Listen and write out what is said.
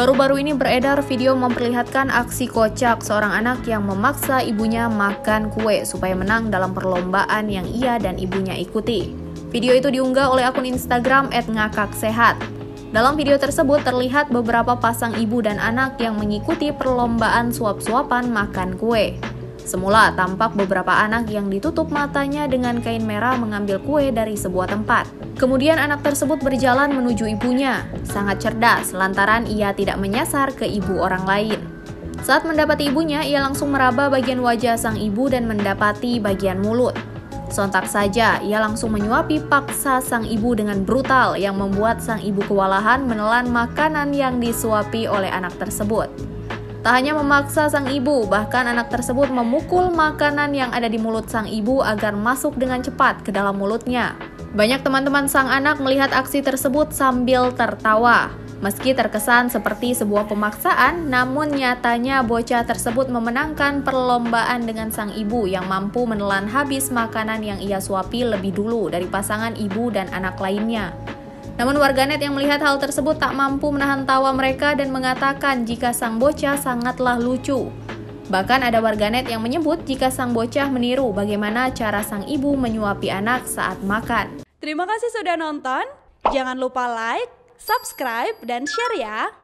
Baru-baru ini beredar video memperlihatkan aksi kocak seorang anak yang memaksa ibunya makan kue supaya menang dalam perlombaan yang ia dan ibunya ikuti. Video itu diunggah oleh akun Instagram @ngakaksehat. Dalam video tersebut terlihat beberapa pasang ibu dan anak yang mengikuti perlombaan suap-suapan makan kue. Semula tampak beberapa anak yang ditutup matanya dengan kain merah mengambil kue dari sebuah tempat. Kemudian anak tersebut berjalan menuju ibunya. Sangat cerdas lantaran ia tidak menyasar ke ibu orang lain. Saat mendapati ibunya, ia langsung meraba bagian wajah sang ibu dan mendapati bagian mulut. Sontak saja, ia langsung menyuapi paksa sang ibu dengan brutal yang membuat sang ibu kewalahan menelan makanan yang disuapi oleh anak tersebut. Tak hanya memaksa sang ibu, bahkan anak tersebut memukul makanan yang ada di mulut sang ibu agar masuk dengan cepat ke dalam mulutnya. Banyak teman-teman sang anak melihat aksi tersebut sambil tertawa. Meski terkesan seperti sebuah pemaksaan, namun nyatanya bocah tersebut memenangkan perlombaan dengan sang ibu yang mampu menelan habis makanan yang ia suapi lebih dulu dari pasangan ibu dan anak lainnya. Namun warganet yang melihat hal tersebut tak mampu menahan tawa mereka dan mengatakan jika sang bocah sangatlah lucu. Bahkan ada warganet yang menyebut jika sang bocah meniru bagaimana cara sang ibu menyuapi anak saat makan. Terima kasih sudah nonton. Jangan lupa like, subscribe, dan share ya.